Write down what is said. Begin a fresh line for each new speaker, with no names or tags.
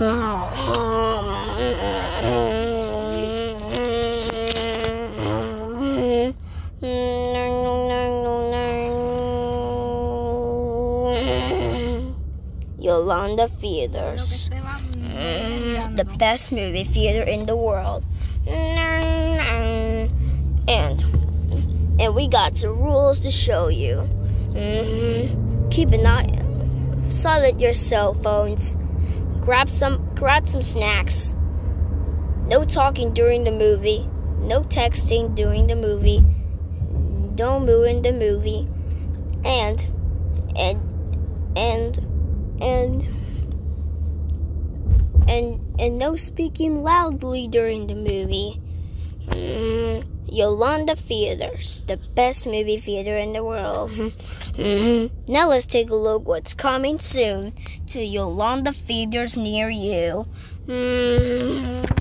Yolanda Theaters, the best movie theater in the world. And and we got some rules to show you. Keep an eye, silent your cell phones grab some grab some snacks. No talking during the movie. No texting during the movie. Don't in the movie. And and and and and and no speaking loudly during the movie. Yolanda Theaters, the best movie theater in the world. Mm-hmm. Now let's take a look what's coming soon to Yolanda Theaters near you. Mm-hmm.